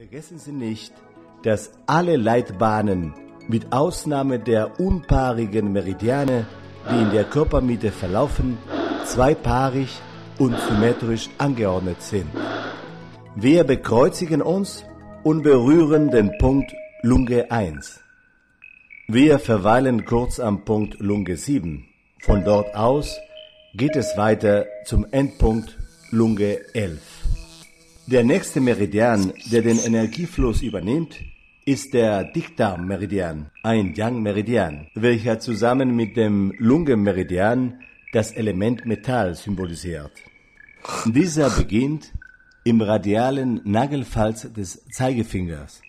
Vergessen Sie nicht, dass alle Leitbahnen mit Ausnahme der unpaarigen Meridiane, die in der Körpermitte verlaufen, zweipaarig und symmetrisch angeordnet sind. Wir bekreuzigen uns und berühren den Punkt Lunge 1. Wir verweilen kurz am Punkt Lunge 7. Von dort aus geht es weiter zum Endpunkt Lunge 11. Der nächste Meridian, der den Energiefluss übernimmt, ist der Dickdarmmeridian, ein Yang-Meridian, welcher zusammen mit dem Lungenmeridian das Element Metall symbolisiert. Dieser beginnt im radialen Nagelfalz des Zeigefingers.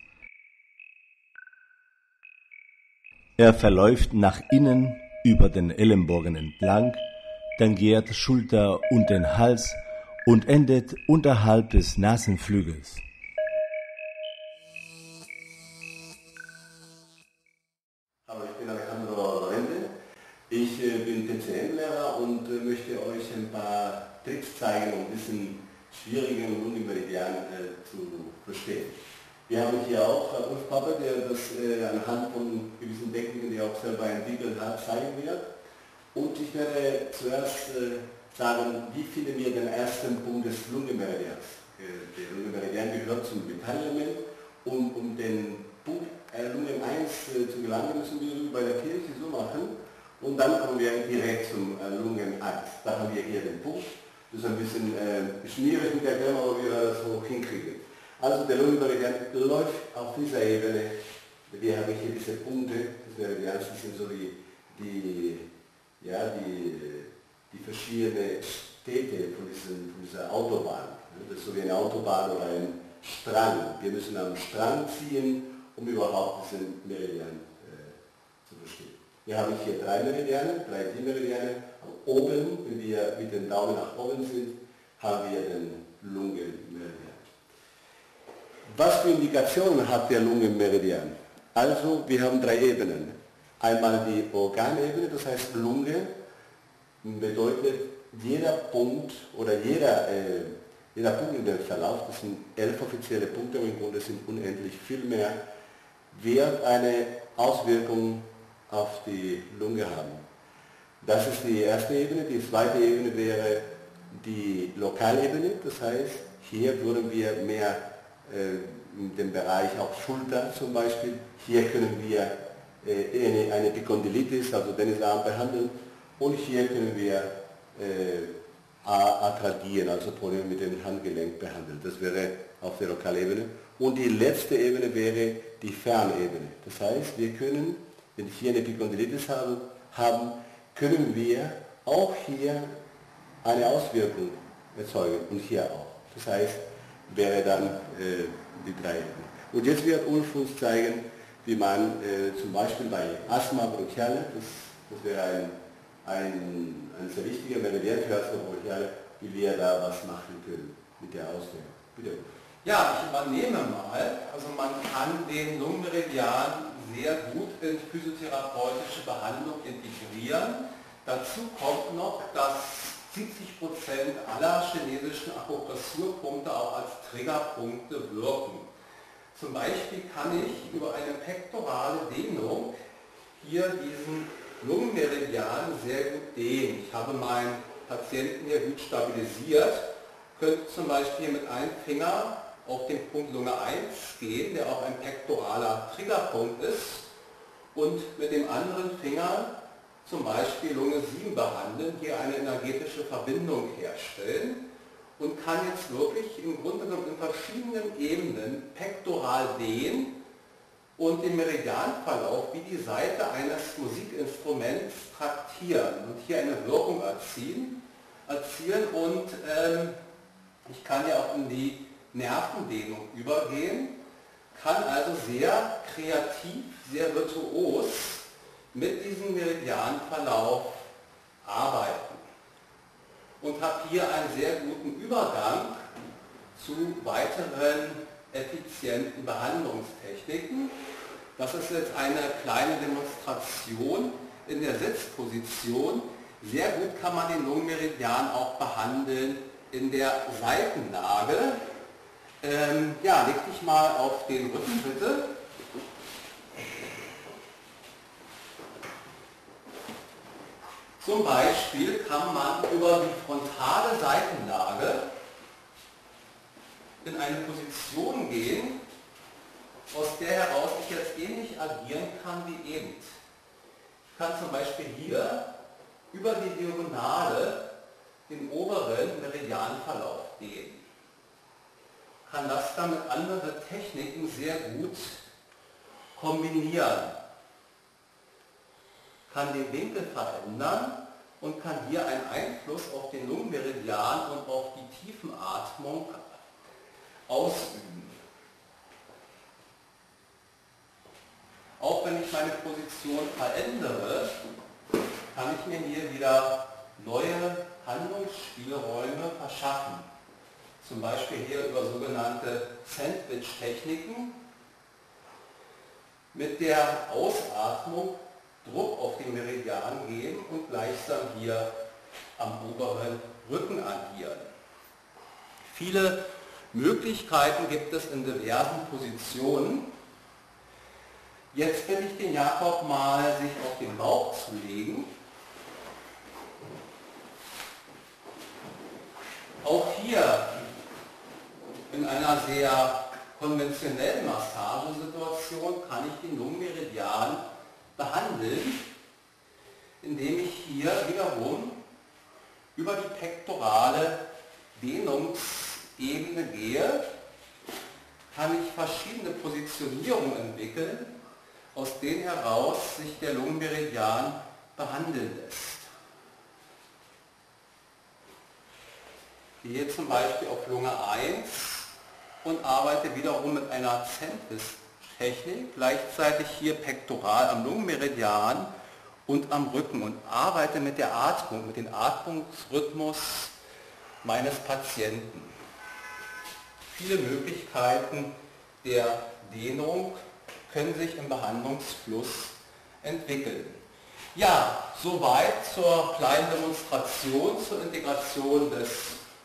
Er verläuft nach innen über den Ellenbogen entlang, tangiert Schulter und den Hals und endet unterhalb des Nasenflügels. Hallo, ich bin Alejandro Lorente. Ich äh, bin TCM-Lehrer und äh, möchte euch ein paar Tricks zeigen, um diesen schwierigen Lungenmeridian äh, zu verstehen. Wir haben hier auch Ulf Papa, der das äh, anhand von gewissen Techniken, die er auch selber entwickelt hat, zeigen wird. Und ich werde zuerst äh, sagen, wie finden wir den ersten Punkt des Lungenmeridians. Äh, der Lungenmeridian gehört zum Metallelement und um den Punkt äh, Lunge 1 äh, zu gelangen, müssen wir bei der Kirche so machen und dann kommen wir direkt zum Lungen 1. Da haben wir hier den Punkt. Das ist ein bisschen äh, schwierig mit der Klemme, aber wir das so hinkriegen. Also der Lungenmeridian läuft auf dieser Ebene. Wir haben hier diese Punkte des Meridians, das sind so die, die, ja, die, die verschiedenen Städte von, diesen, von dieser Autobahn. Das ist so wie eine Autobahn oder ein Strang. Wir müssen am Strang ziehen, um überhaupt diesen Meridian äh, zu verstehen. Wir haben hier drei Meridiane, drei D-Meridiane. Oben, wenn wir mit dem Daumen nach oben sind, haben wir den Lungenmeridian. Was für Indikationen hat der Lungenmeridian? Also, wir haben drei Ebenen. Einmal die Organebene, das heißt Lunge, bedeutet jeder Punkt oder jeder, äh, jeder Punkt in dem Verlauf, das sind elf offizielle Punkte, aber im Grunde sind unendlich viel mehr, wird eine Auswirkung auf die Lunge haben. Das ist die erste Ebene. Die zweite Ebene wäre die Lokalebene, das heißt, hier würden wir mehr äh, in dem Bereich auch Schulter zum Beispiel, hier können wir äh, eine, eine also Dennisarm behandeln und hier können wir äh, Atradieren, also Probleme mit dem Handgelenk behandeln. Das wäre auf der Lokalebene. Und die letzte Ebene wäre die Fernebene. Das heißt, wir können, wenn wir hier eine Epikondylitis haben, haben, können wir auch hier eine Auswirkung erzeugen und hier auch. Das heißt, wäre dann äh, die drei Ebenen. Und jetzt wird Ulf uns zeigen, wie man äh, zum Beispiel bei Asthma bronchiale, das, das wäre ein, ein, ein sehr wichtiger Asthma bronchiale, wie wir da was machen können mit der Auswirkung. Bitte. Ja, ich übernehme mal. Also man kann den Lungenmeridian sehr gut in physiotherapeutische Behandlung integrieren. Dazu kommt noch, dass 70% aller chinesischen Akupressurpunkte auch als Triggerpunkte wirken. Zum Beispiel kann ich über eine pektorale Dehnung hier diesen Lungenmeridian sehr gut dehnen. Ich habe meinen Patienten hier gut stabilisiert, könnte zum Beispiel mit einem Finger auf den Punkt Lunge 1 gehen, der auch ein pektoraler Triggerpunkt ist, und mit dem anderen Finger zum Beispiel Lunge 7 behandeln, hier eine energetische Verbindung herstellen und kann jetzt wirklich im Grunde genommen in verschiedenen Ebenen pektoral dehnen und den Meridianverlauf wie die Seite eines Musikinstruments traktieren und hier eine Wirkung erzielen, erzielen und ähm, ich kann ja auch in die Nervendehnung übergehen, kann also sehr kreativ, sehr virtuos mit diesem Meridianverlauf arbeiten und habe hier einen sehr guten Übergang zu weiteren effizienten Behandlungstechniken. Das ist jetzt eine kleine Demonstration in der Sitzposition. Sehr gut kann man den Lungenmeridian auch behandeln in der Seitenlage. Ähm, ja, leg dich mal auf den Rücken bitte. Zum Beispiel kann man über die frontale Seitenlage in eine Position gehen, aus der heraus ich jetzt ähnlich agieren kann wie eben. Ich kann zum Beispiel hier über die Diagonale den oberen Meridianverlauf gehen. Kann das dann mit anderen Techniken sehr gut kombinieren. Kann den Winkel verändern und kann hier einen Einfluss auf den Lungenmeridian und auf die Tiefenatmung ausüben. Auch wenn ich meine Position verändere, kann ich mir hier wieder neue Handlungsspielräume verschaffen. Zum Beispiel hier über sogenannte Sandwich-Techniken. Mit der Ausatmung Druck auf den Meridian geben und gleichsam hier am oberen Rücken agieren. Viele Möglichkeiten gibt es in diversen Positionen. Jetzt bitte ich den Jakob mal, sich auf den Bauch zu legen. Auch hier in einer sehr konventionellen Massagesituation kann ich den Lungenmeridian behandeln, indem ich hier wiederum über die pektorale Dehnungsebene gehe, kann ich verschiedene Positionierungen entwickeln, aus denen heraus sich der Lungenmeridian behandeln lässt. Ich gehe zum Beispiel auf Lunge 1 und arbeite wiederum mit einer Centris-Technik, gleichzeitig hier pektoral am Lungenmeridian und am Rücken und arbeite mit der Atmung, mit dem Atmungsrhythmus meines Patienten. Viele Möglichkeiten der Dehnung können sich im Behandlungsfluss entwickeln. Ja, soweit zur kleinen Demonstration zur Integration des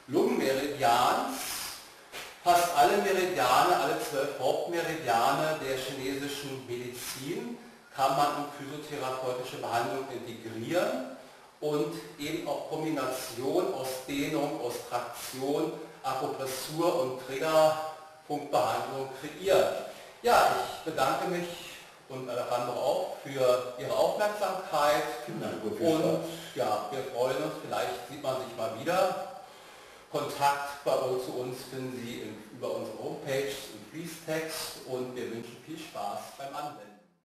Lungenmeridians. Fast alle Meridiane, alle zwölf Hauptmeridiane der chinesischen Medizin kann man in physiotherapeutische Behandlung integrieren und eben auch Kombination aus Dehnung, aus Traktion, Akupressur und Triggerpunktbehandlung kreieren. Ja, ich bedanke mich und Alejandro auch für Ihre Aufmerksamkeit. Und ja, wir freuen uns, vielleicht sieht man sich mal wieder. Kontakt bei uns, zu uns finden Sie über unsere Homepage im Fließtext und wir wünschen viel Spaß beim Anwenden.